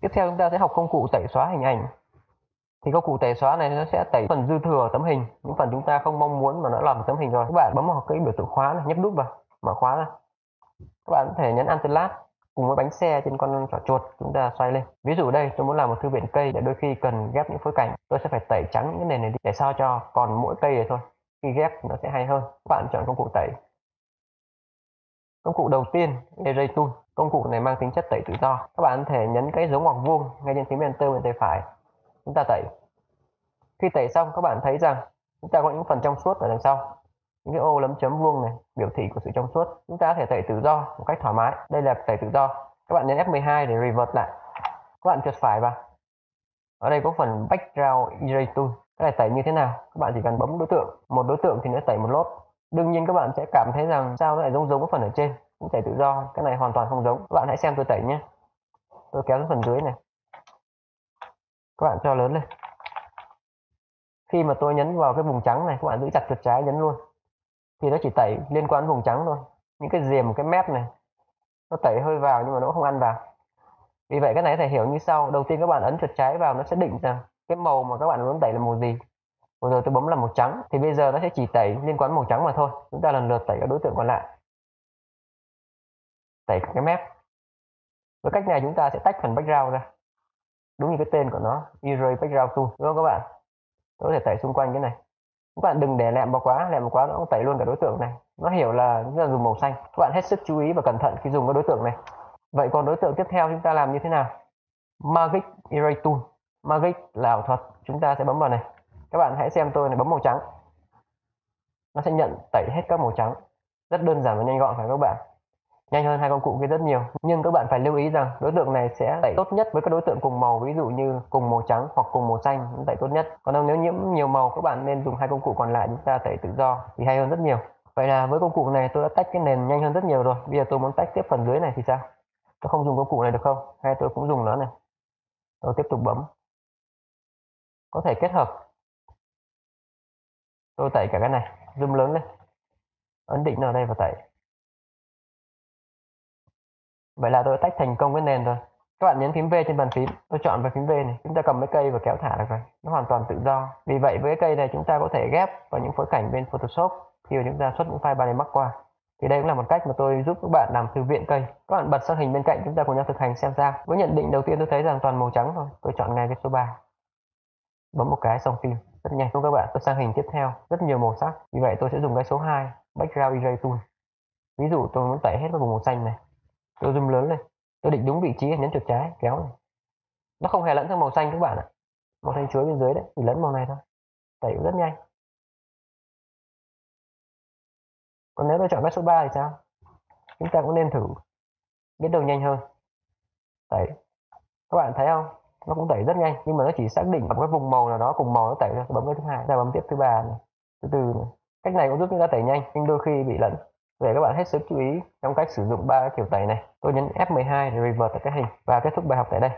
tiếp theo chúng ta sẽ học công cụ tẩy xóa hình ảnh. Thì công cụ tẩy xóa này nó sẽ tẩy phần dư thừa tấm hình. Những phần chúng ta không mong muốn mà nó làm tấm hình rồi. Các bạn bấm vào cái biểu tượng khóa này, nhấp nút vào, mở khóa ra. Các bạn có thể nhấn Alt Tab cùng với bánh xe trên con trỏ chuột chúng ta xoay lên. Ví dụ đây, tôi muốn làm một thư viện cây để đôi khi cần ghép những phối cảnh. Tôi sẽ phải tẩy trắng những nền này đi để sao cho còn mỗi cây này thôi. Khi ghép, nó sẽ hay hơn. Các bạn chọn công cụ tẩy công cụ đầu tiên Array Tool công cụ này mang tính chất tẩy tự do. Các bạn có thể nhấn cái dấu ngoặc vuông ngay trên phím Enter bên tay phải. Chúng ta tẩy. Khi tẩy xong, các bạn thấy rằng chúng ta có những phần trong suốt ở đằng sau. Những cái ô lấm chấm vuông này, biểu thị của sự trong suốt. Chúng ta có thể tẩy tự do một cách thoải mái. Đây là tẩy tự do. Các bạn nhấn F12 để revert lại. Các bạn chuột phải vào. Ở đây có phần background erase tool. Cái này tẩy như thế nào? Các bạn chỉ cần bấm đối tượng. Một đối tượng thì nó tẩy một lốt đương nhiên các bạn sẽ cảm thấy rằng sao nó lại giống giống cái phần ở trên, cũng chảy tự do, cái này hoàn toàn không giống. Các bạn hãy xem tôi tẩy nhé tôi kéo đến phần dưới này. Các bạn cho lớn lên. Khi mà tôi nhấn vào cái vùng trắng này, các bạn giữ chặt chuột trái nhấn luôn. Thì nó chỉ tẩy liên quan đến vùng trắng thôi. Những cái diềm cái mép này, nó tẩy hơi vào nhưng mà nó không ăn vào. Vì vậy cái này có thể hiểu như sau. Đầu tiên các bạn ấn chuột trái vào, nó sẽ định rằng cái màu mà các bạn muốn tẩy là màu gì vừa rồi tôi bấm là màu trắng, thì bây giờ nó sẽ chỉ tẩy liên quan màu trắng mà thôi. Chúng ta lần lượt tẩy các đối tượng còn lại. Tẩy cái mép. Với cách này chúng ta sẽ tách phần background ra. Đúng như cái tên của nó erase background tool. Đúng không các bạn? Tôi có thể tẩy xung quanh cái này. Các bạn đừng để lẹm vào quá, lẹm vào quá nó cũng tẩy luôn cả đối tượng này. Nó hiểu là chúng ta dùng màu xanh. Các bạn hết sức chú ý và cẩn thận khi dùng các đối tượng này. Vậy còn đối tượng tiếp theo chúng ta làm như thế nào? Magic erase tool. Magic là ảo thuật. Chúng ta sẽ bấm vào này các bạn hãy xem tôi này, bấm màu trắng. Nó sẽ nhận tẩy hết các màu trắng. Rất đơn giản và nhanh gọn phải các bạn? Nhanh hơn hai công cụ kia rất nhiều. Nhưng các bạn phải lưu ý rằng đối tượng này sẽ tẩy tốt nhất với các đối tượng cùng màu, ví dụ như cùng màu trắng hoặc cùng màu xanh tẩy tốt nhất. Còn nếu nhiễm nhiều màu, các bạn nên dùng hai công cụ còn lại chúng ta tẩy tự do thì hay hơn rất nhiều. Vậy là với công cụ này tôi đã tách cái nền nhanh hơn rất nhiều rồi. Bây giờ tôi muốn tách tiếp phần dưới này thì sao? Tôi không dùng công cụ này được không? Hay tôi cũng dùng nó này? Tôi tiếp tục bấm. Có thể kết hợp tôi tẩy cả cái này. Zoom lớn lên. Ấn định ở đây và tẩy. Vậy là tôi tách thành công cái nền rồi. Các bạn nhấn phím V trên bàn phím. Tôi chọn vào phím V này. Chúng ta cầm cái cây và kéo thả được rồi. Nó hoàn toàn tự do. Vì vậy với cái cây này chúng ta có thể ghép vào những phối cảnh bên Photoshop khi mà chúng ta xuất những file 3D Max qua. Thì đây cũng là một cách mà tôi giúp các bạn làm thư viện cây. Các bạn bật sang hình bên cạnh chúng ta cùng nhau thực hành xem sao. Với nhận định đầu tiên tôi thấy rằng toàn màu trắng thôi. Tôi chọn ngay cái số 3 bấm một cái, xong phim rất nhanh không các bạn tôi sang hình tiếp theo. Rất nhiều màu sắc. Vì vậy tôi sẽ dùng cái số 2 background erase tool. Ví dụ tôi muốn tẩy hết cái vùng màu xanh này. Tôi zoom lớn lên. Tôi định đúng vị trí nhấn chuột trái, kéo này. Nó không hề lẫn sang màu xanh các bạn ạ. Màu xanh chuối bên dưới đấy, chỉ lẫn màu này thôi. Tẩy rất nhanh. Còn nếu tôi chọn cái số 3 thì sao? Chúng ta cũng nên thử. Biết đâu nhanh hơn. Tẩy. Các bạn thấy không? Nó cũng tẩy rất nhanh, nhưng mà nó chỉ xác định một cái vùng màu nào đó cùng màu nó tẩy ra, bấm cái thứ hai, ra bấm tiếp thứ ba này, thứ tư này. Cách này cũng giúp chúng ta tẩy nhanh, nhưng đôi khi bị lẫn. Để các bạn hết sức chú ý trong cách sử dụng ba kiểu tẩy này. Tôi nhấn F12 để revert cái hình và kết thúc bài học tại đây.